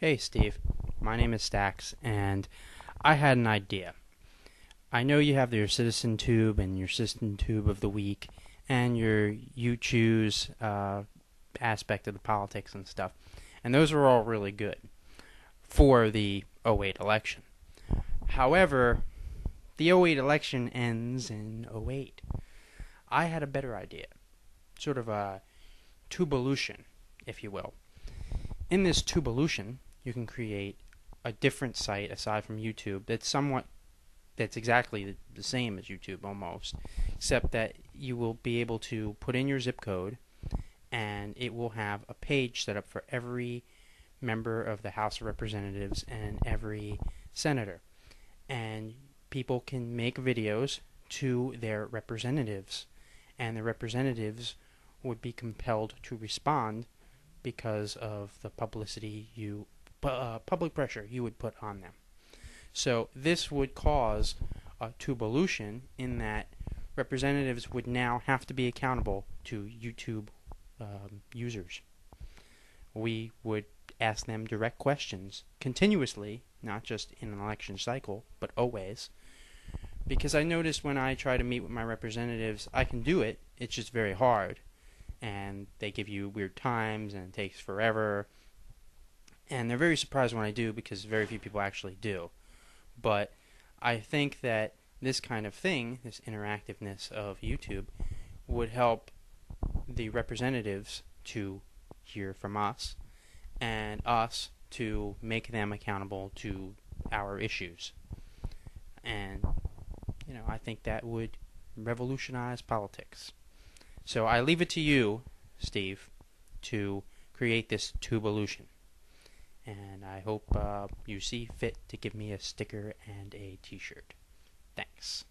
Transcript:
Hey, Steve. My name is Staks, and I had an idea. I know you have your Citizen Tube and your Citizen Tube of the Week and your You Choose uh, aspect of the politics and stuff, and those are all really good for the 08 election. However, the 08 election ends in 08. I had a better idea. Sort of a tubelution, if you will. In this tubelution, you can create a different site aside from YouTube that's somewhat that's exactly the same as YouTube almost, except that you will be able to put in your zip code and it will have a page set up for every member of the House of Representatives and every senator. And people can make videos to their representatives, and the representatives would be compelled to respond because of the publicity you uh, public pressure you would put on them. So this would cause a tubelution in that representatives would now have to be accountable to YouTube um, users. We would ask them direct questions continuously, not just in an election cycle, but always. Because I noticed when I try to meet with my representatives, I can do it. It's just very hard, and they give you weird times, and it takes forever. And they're very surprised when I do because very few people actually do. But I think that this kind of thing, this interactiveness of YouTube, would help the representatives to hear from us and us to make them accountable to our issues. And, you know, I think that would revolutionize politics. So I leave it to you, Steve, to create this tubelution and I hope uh, you see fit to give me a sticker and a t-shirt. Thanks.